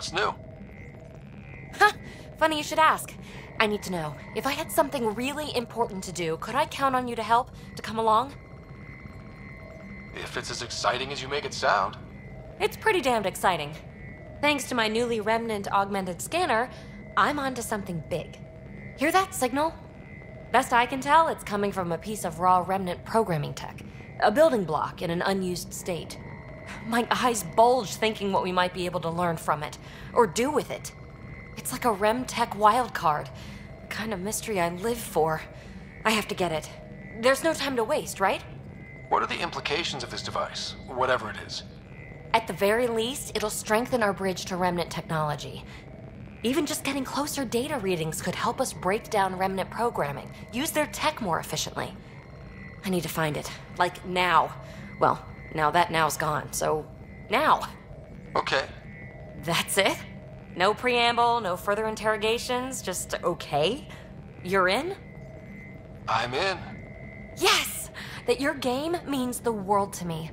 What's new? Huh, funny you should ask. I need to know. If I had something really important to do, could I count on you to help? To come along? If it's as exciting as you make it sound. It's pretty damned exciting. Thanks to my newly remnant augmented scanner, I'm onto something big. Hear that signal? Best I can tell, it's coming from a piece of raw remnant programming tech. A building block in an unused state. My eyes bulge thinking what we might be able to learn from it, or do with it. It's like a REM tech wildcard. The kind of mystery I live for. I have to get it. There's no time to waste, right? What are the implications of this device, whatever it is? At the very least, it'll strengthen our bridge to Remnant technology. Even just getting closer data readings could help us break down Remnant programming, use their tech more efficiently. I need to find it. Like now. Well, now that now's gone, so now. Okay. That's it? No preamble, no further interrogations, just okay? You're in? I'm in. Yes! That your game means the world to me.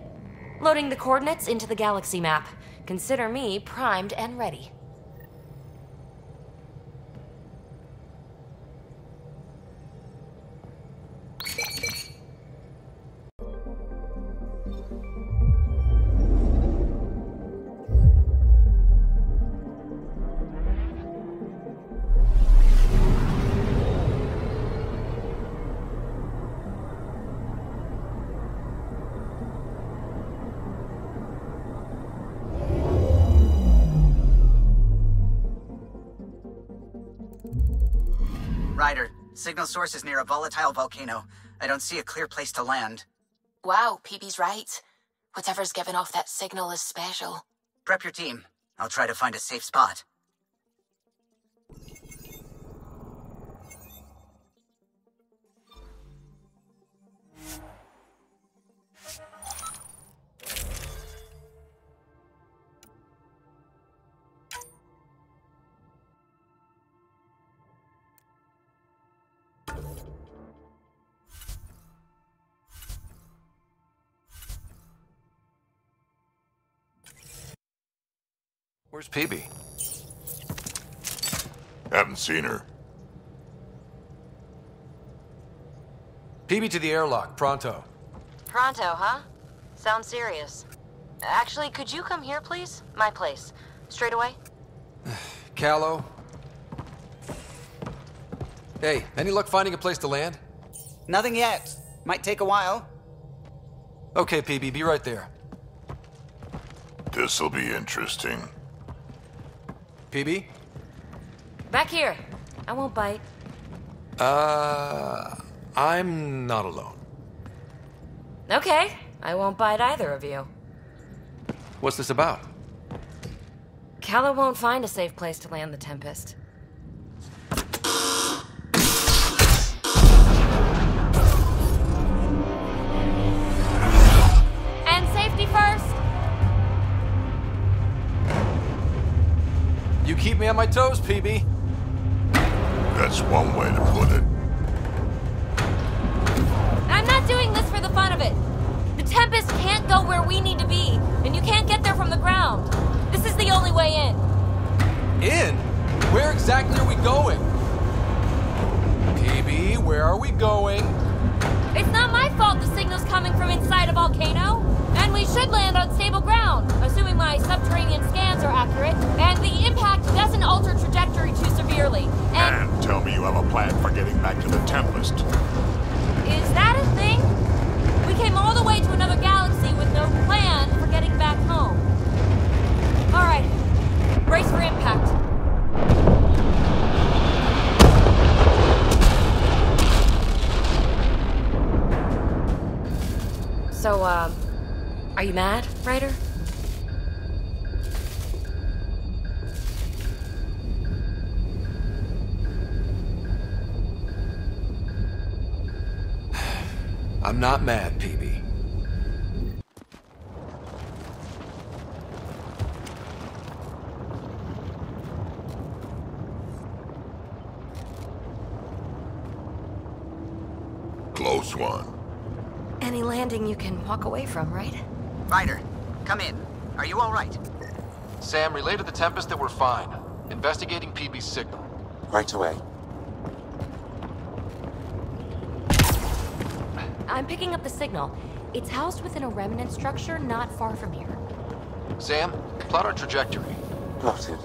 Loading the coordinates into the galaxy map. Consider me primed and ready. Signal source is near a volatile volcano. I don't see a clear place to land. Wow, Peebee's right. Whatever's giving off that signal is special. Prep your team. I'll try to find a safe spot. Where's Peebee? Haven't seen her. Peebee to the airlock, pronto. Pronto, huh? Sounds serious. Actually, could you come here, please? My place. Straight away? Kallo? Hey, any luck finding a place to land? Nothing yet. Might take a while. Okay, Peebee, be right there. This'll be interesting. Peebee? Back here. I won't bite. Uh, I'm not alone. Okay. I won't bite either of you. What's this about? Kallo won't find a safe place to land the Tempest. Keep me on my toes, Peebee. That's one way to put it. I'm not doing this for the fun of it. The Tempest can't go where we need to be, and you can't get there from the ground. This is the only way in. In? Where exactly are we going? Peebee, where are we going? It's not my fault the signal's coming from inside a volcano. Severely. And And tell me you have a plan for getting back to the Tempest. is that a thing? We came all the way to another galaxy with no plan for getting back home. All right, brace for impact. So, um, are you mad, Ryder? I'm not mad, Peebee. Close one. Any landing you can walk away from, right? Ryder, come in. Are you all right? Sam, relay to the Tempest that we're fine. Investigating Peebee's signal. Right away. I'm picking up the signal. It's housed within a remnant structure not far from here. Sam, plot our trajectory. Plotted.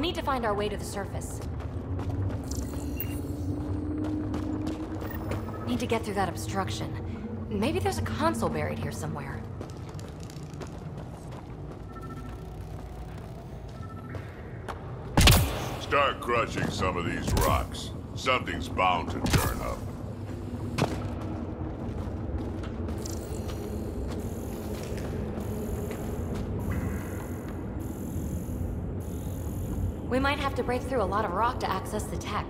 We'll need to find our way to the surface. Need to get through that obstruction. Maybe there's a console buried here somewhere. Start crushing some of these rocks. Something's bound to turn up. We might have to break through a lot of rock to access the tech.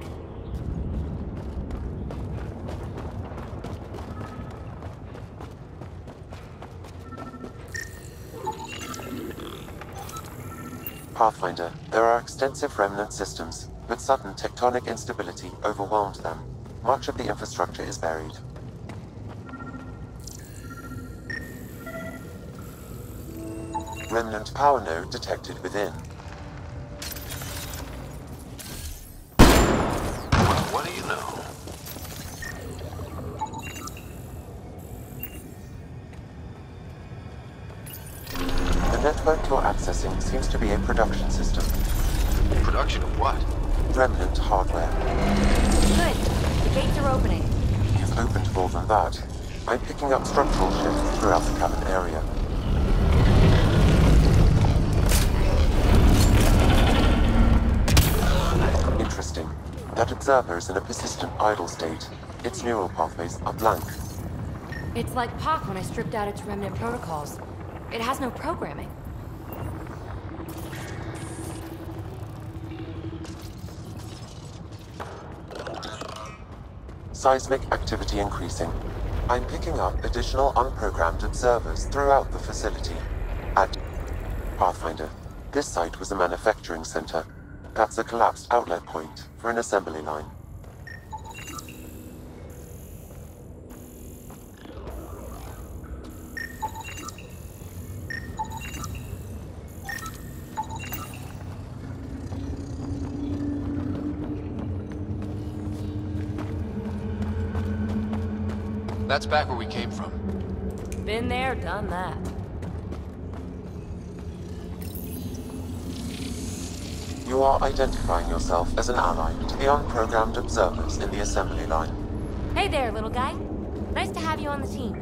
Pathfinder, there are extensive remnant systems, but sudden tectonic instability overwhelmed them. Much of the infrastructure is buried. Remnant power node detected within. The network you're accessing seems to be a production system. Production of what? Remnant hardware. Good. The gates are opening. You've opened more than that. I'm picking up structural shifts throughout the cabin area. Interesting. That observer is in a persistent idle state. Its neural pathways are blank. It's like POC when I stripped out its remnant protocols. It has no programming. Seismic activity increasing. I'm picking up additional unprogrammed observers throughout the facility. At Pathfinder, this site was a manufacturing center. That's a collapsed outlet point for an assembly line. That's back where we came from. Been there, done that. You are identifying yourself as an ally to the unprogrammed observers in the assembly line. Hey there, little guy. Nice to have you on the team.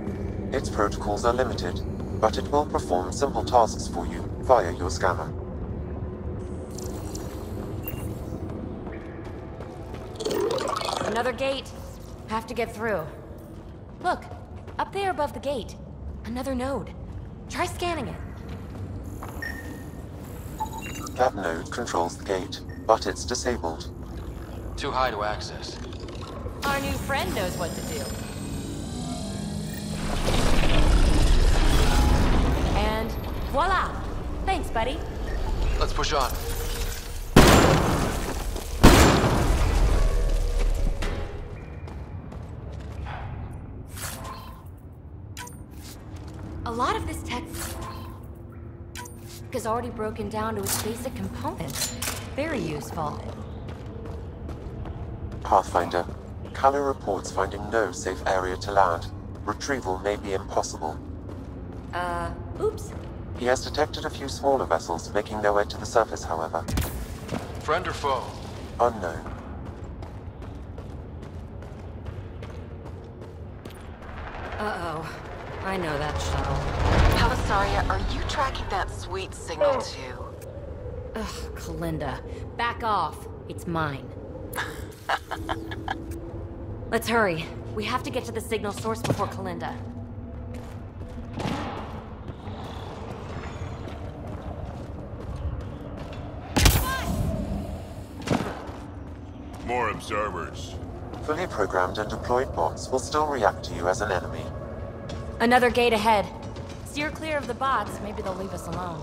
Its protocols are limited, but it will perform simple tasks for you via your scanner. Another gate. Have to get through. Look, up there above the gate. Another node. Try scanning it. That node controls the gate, but it's disabled. Too high to access. Our new friend knows what to do. And voila! Thanks, buddy. Let's push on. Is already broken down to its basic components. Very useful. Pathfinder, Kallo reports finding no safe area to land. Retrieval may be impossible. Uh, oops. He has detected a few smaller vessels making their way to the surface, however. Friend or foe? Unknown. Uh-oh. I know that shuttle. Pelessaria, are you tracking that sweet signal oh. too? Ugh, Kalinda. Back off. It's mine. Let's hurry. We have to get to the signal source before Kalinda. More observers. Fully programmed and deployed bots will still react to you as an enemy. Another gate ahead. Steer clear of the bots, maybe they'll leave us alone.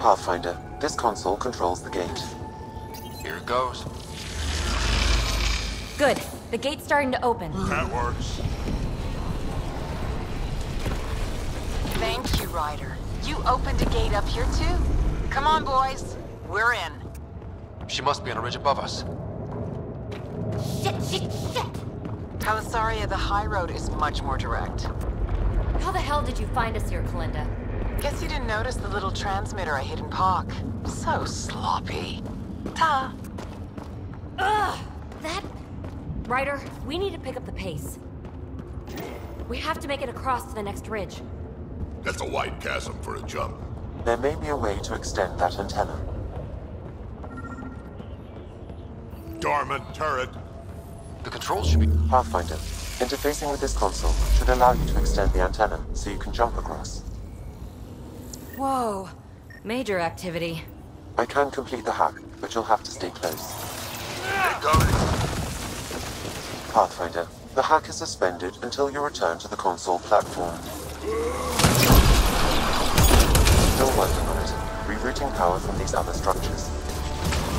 Pathfinder, this console controls the gate. Here it goes. Good. The gate's starting to open. That works. Thank you, Ryder. You opened a gate up here too? Come on, boys. We're in. She must be on a ridge above us. Shit, shit, shit! Pelessaria, the high road is much more direct. How the hell did you find us here, Kalinda? I guess you didn't notice the little transmitter I hid in Park. So sloppy. Ta. Ugh! That... Ryder, we need to pick up the pace. We have to make it across to the next ridge. That's a wide chasm for a jump. There may be a way to extend that antenna. Dormant turret. The controls should be. Pathfinder, interfacing with this console should allow you to extend the antenna so you can jump across. Whoa. Major activity. I can complete the hack, but you'll have to stay close. Incoming. Pathfinder, the hack is suspended until you return to the console platform. Still working on it, rerouting power from these other structures.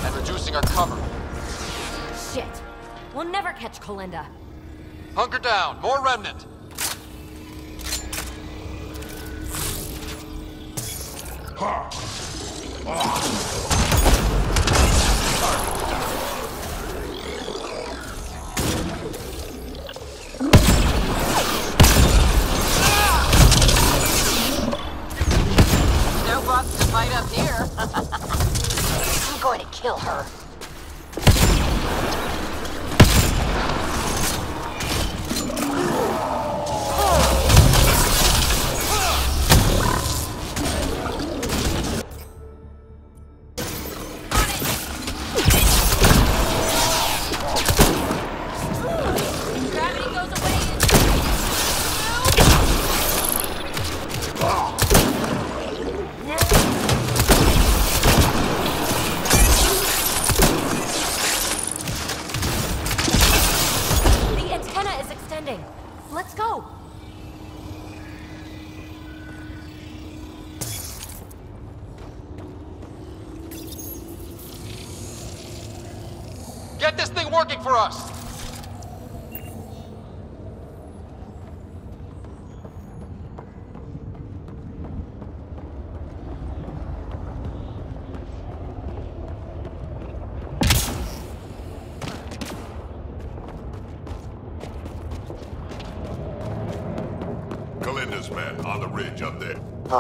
And reducing our cover. Shit. We'll never catch Kalinda. Hunker down. More remnant. No bots to fight up here. I'm going to kill her.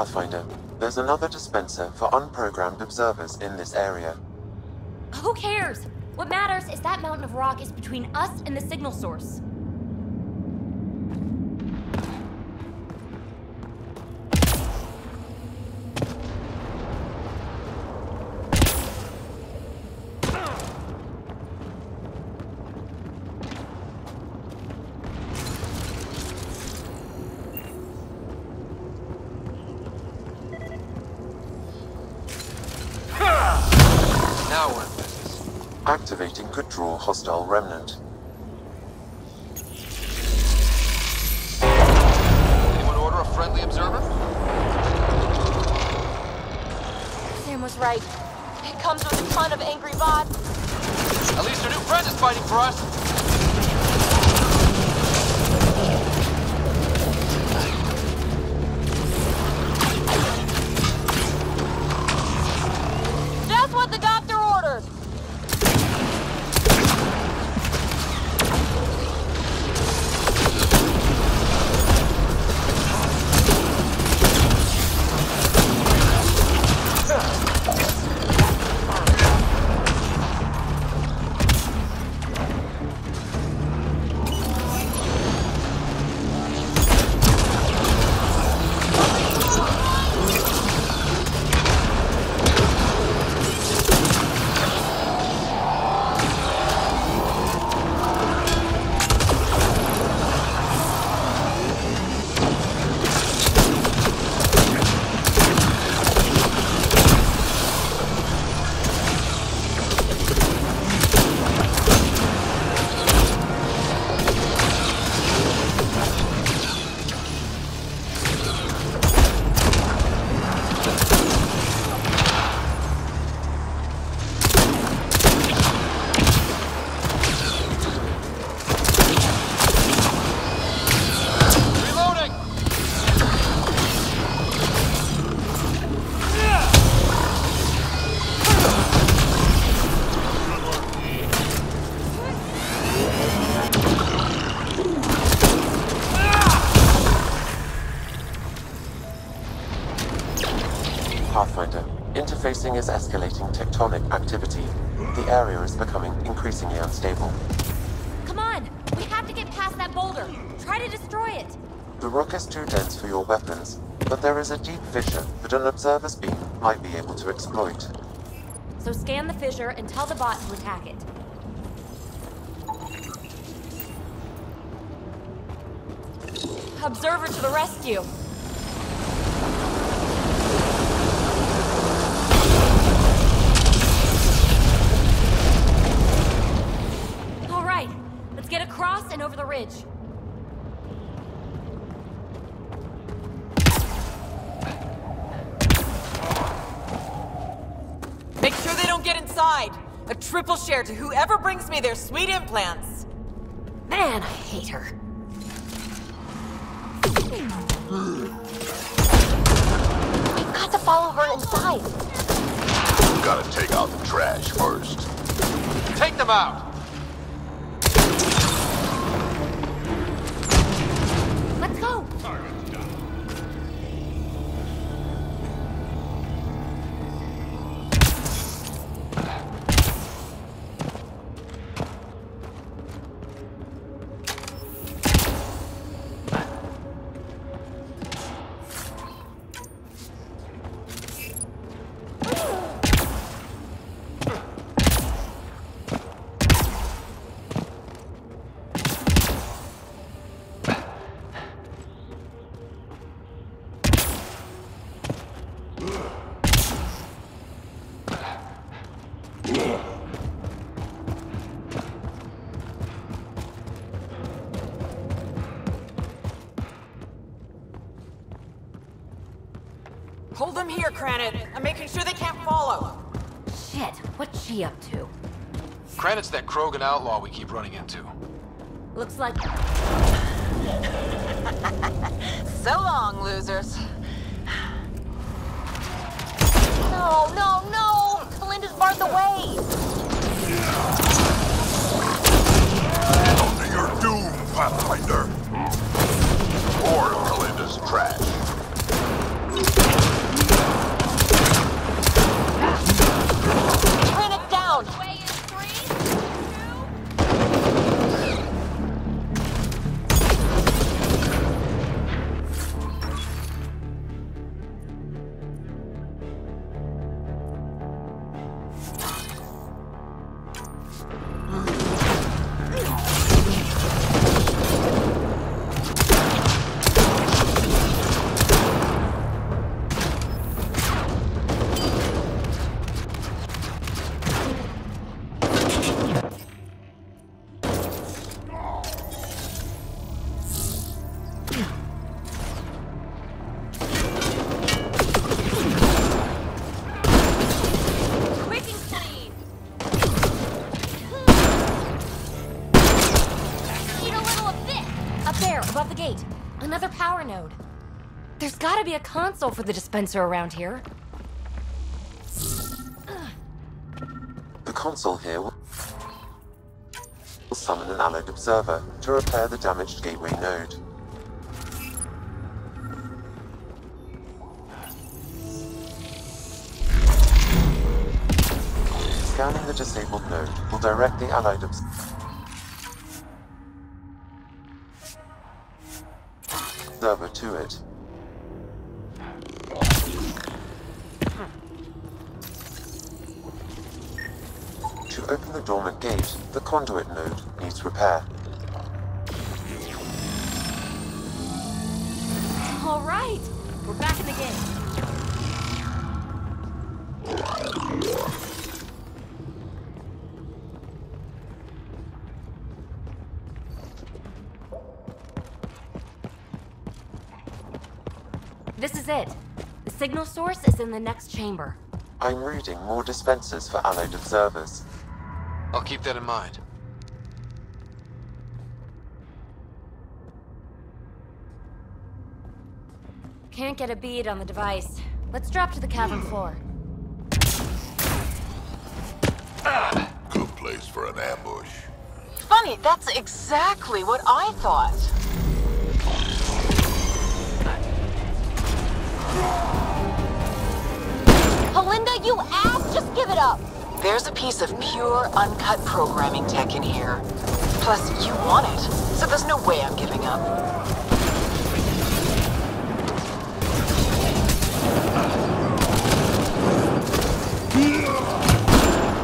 Pathfinder, there's another dispenser for unprogrammed observers in this area. Who cares? What matters is that mountain of rock is between us and the signal source. Draw hostile remnant. Is escalating tectonic activity. The area is becoming increasingly unstable. Come on! We have to get past that boulder! Try to destroy it! The rock is too dense for your weapons, but there is a deep fissure that an observer's beam might be able to exploit. So scan the fissure and tell the bot to attack it. Observer to the rescue! All right, let's get across and over the ridge. Make sure they don't get inside. A triple share to whoever brings me their sweet implants. Man, I hate her. We've got to follow her inside. We Gotta take out the trash first. Take them out! Here, Cranit. I'm making sure they can't follow. Shit, what's she up to? Granite's that Krogan outlaw we keep running into. Looks like So long, losers. No, no, no! Kalinda's barred the way! Only your doom, Pathfinder. Or Kalinda's trash. Gotta be a console for the dispenser around here. The console here will summon an allied observer to repair the damaged gateway node. Scanning the disabled node will direct the allied obs- observer to it. Gate, the conduit node needs repair. All right, we're back in the game. This is it. The signal source is in the next chamber. I'm reading more dispensers for allied observers. I'll keep that in mind. Can't get a bead on the device. Let's drop to the cavern hmm. floor. Good place for an ambush. Funny, that's exactly what I thought. Helinda, you ass! Just give it up! There's a piece of pure, uncut programming tech in here. Plus, you want it, so there's no way I'm giving up.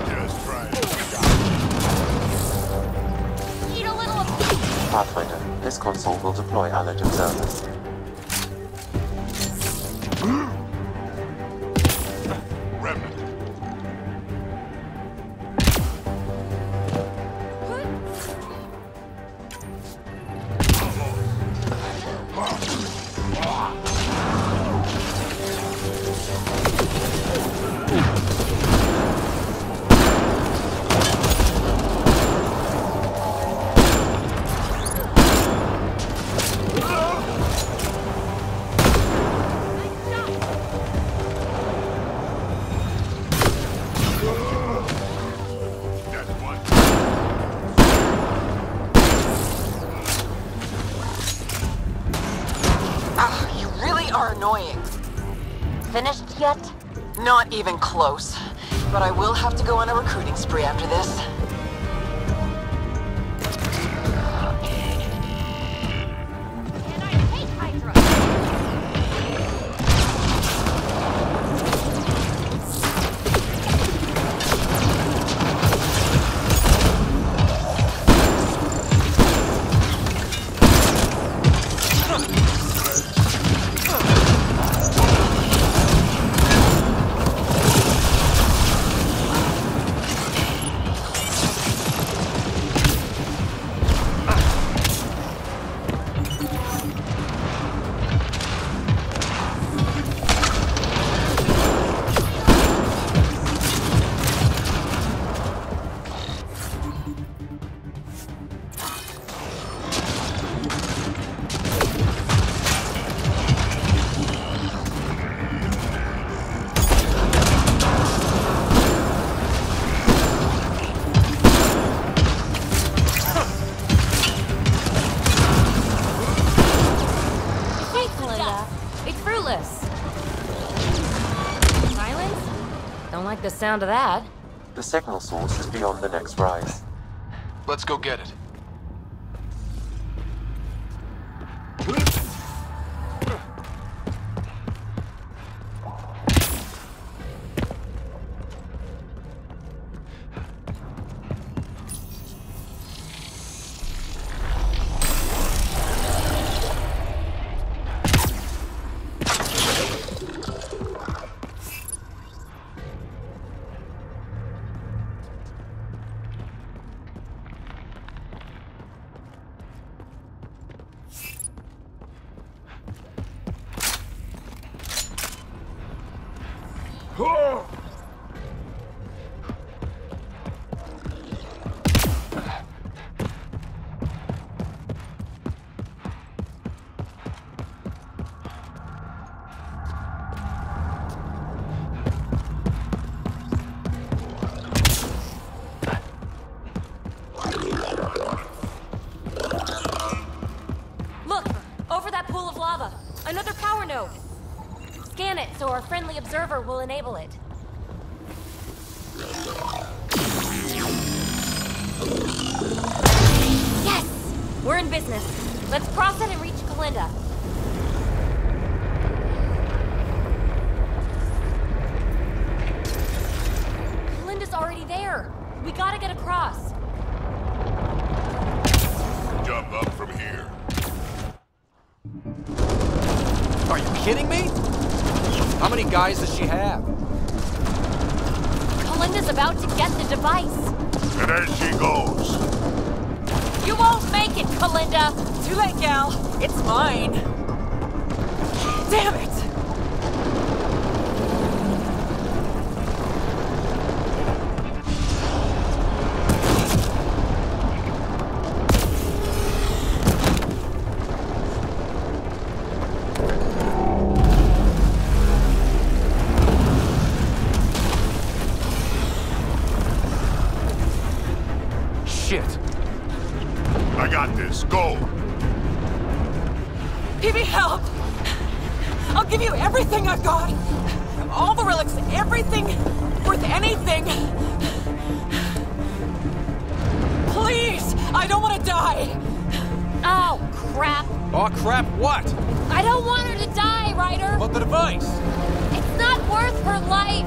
Just try it. Need a little of Pathfinder, this console will deploy allied observers. Have to go on a recruiting spree after this. Sound of that. The signal source is beyond the next rise. Let's go get it. Scan it so our friendly observer will enable it. Yes! We're in business. Let's cross it and reach Kalinda. Kalinda's already there. We gotta get across. Jump up from here. Are you kidding me? How many guys does she have? Kalinda's about to get the device. And as she goes. You won't make it, Kalinda! Too late, gal. It's mine. Damn it! Go. PB, help! I'll give you everything I've got! All the relics, everything worth anything! Please! I don't want to die! Oh, crap! Oh crap, what? I don't want her to die, Ryder! About the device? It's not worth her life!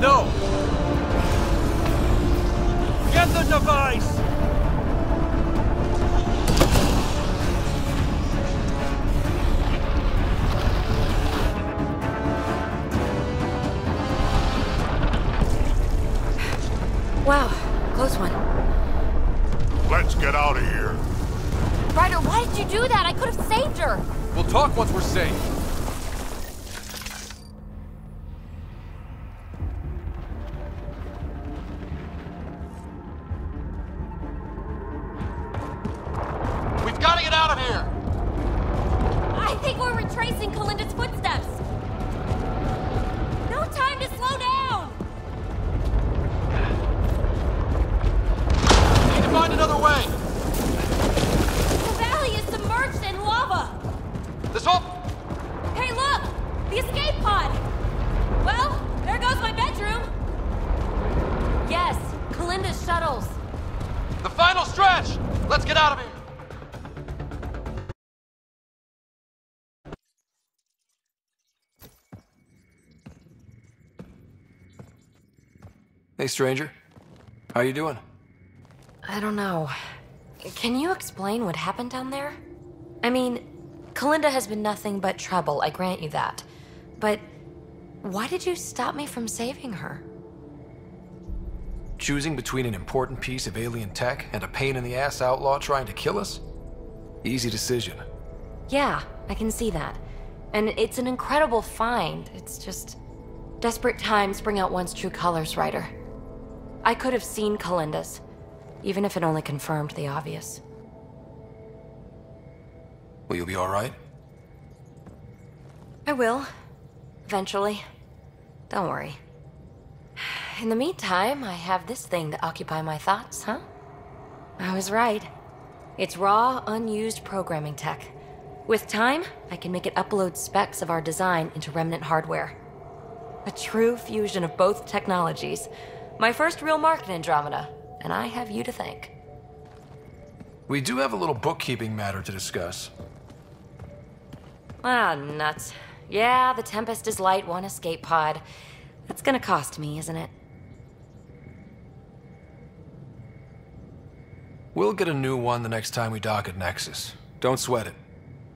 No! Get the device! Hey, stranger. How you doing? I don't know. Can you explain what happened down there? I mean, Kalinda has been nothing but trouble, I grant you that. But why did you stop me from saving her? Choosing between an important piece of alien tech and a pain in the ass outlaw trying to kill us? Easy decision. Yeah, I can see that. And it's an incredible find. It's just. Desperate times bring out one's true colors, Ryder. I could have seen Kalinda's, even if it only confirmed the obvious. Will you be alright? I will. Eventually. Don't worry. In the meantime, I have this thing to occupy my thoughts, huh? I was right. It's raw, unused programming tech. With time, I can make it upload specs of our design into Remnant hardware. A true fusion of both technologies. My first real market Andromeda, and I have you to thank. We do have a little bookkeeping matter to discuss. Ah, nuts. Yeah, the Tempest is light one escape pod. That's gonna cost me, isn't it? We'll get a new one the next time we dock at Nexus. Don't sweat it.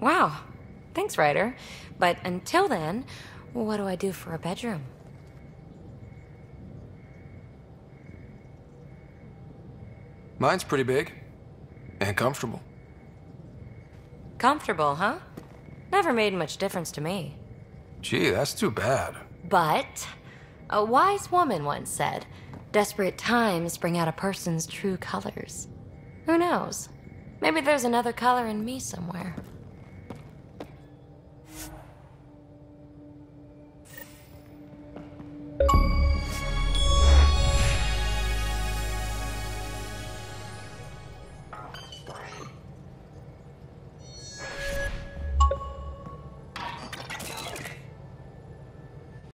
Wow. Thanks, Ryder. But until then, what do I do for a bedroom? Mine's pretty big. And comfortable. Comfortable, huh? Never made much difference to me. Gee, that's too bad. But a wise woman once said, desperate times bring out a person's true colors. Who knows? Maybe there's another color in me somewhere.